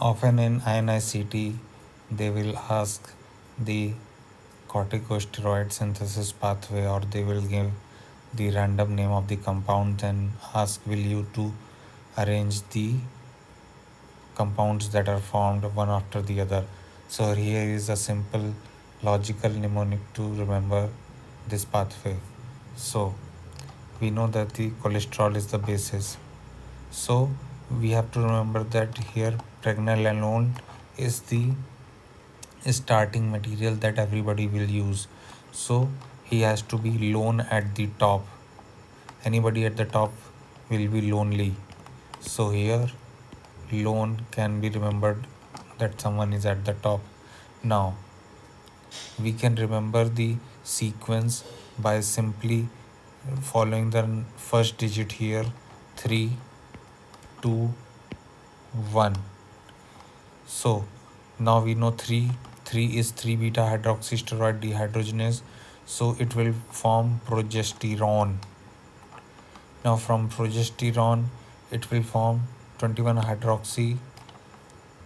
often in INICET they will ask the corticosteroid synthesis pathway or they will give the random name of the compound and ask will you to arrange the compounds that are formed one after the other? So here is a simple logical mnemonic to remember this pathway. So we know that the cholesterol is the basis. So we have to remember that here pregnenolone is the starting material that everybody will use. So he has to be lone at the top. Anybody at the top will be lonely. So here lone can be remembered that someone is at the top. Now we can remember the sequence by simply following the first digit here 3 2 1 so now we know 3 3 is 3 beta hydroxysteroid dehydrogenase. So it will form progesterone. Now from progesterone it will form 21 hydroxy.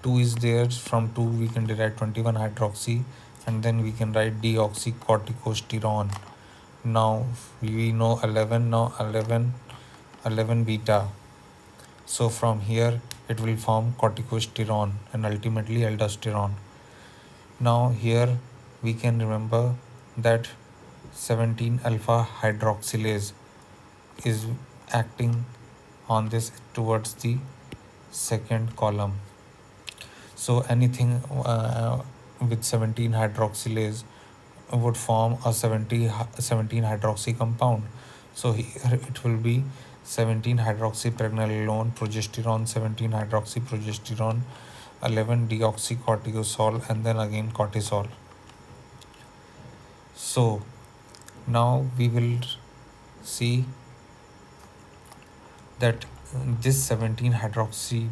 2 is there. From 2 we can derive 21 hydroxy. And then we can write deoxycorticosterone. Now we know 11 now 11 11 beta so from here it will form corticosterone and ultimately aldosterone. Now here we can remember that 17 alpha hydroxylase is acting on this towards the second column. So anything uh, with 17 hydroxylase would form a 70 17 hydroxy compound. So here it will be 17 hydroxypregnenolone progesterone 17 hydroxyprogesterone 11 deoxycortisol and then again cortisol. So now we will see that uh, this 17 hydroxy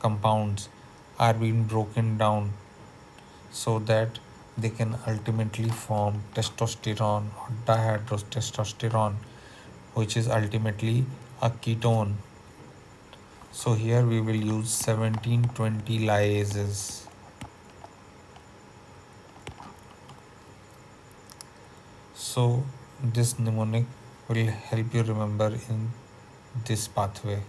compounds are being broken down so that they can ultimately form testosterone or dihydrotestosterone which is ultimately a ketone. So here we will use 1720 lyases so this mnemonic will help you remember in this pathway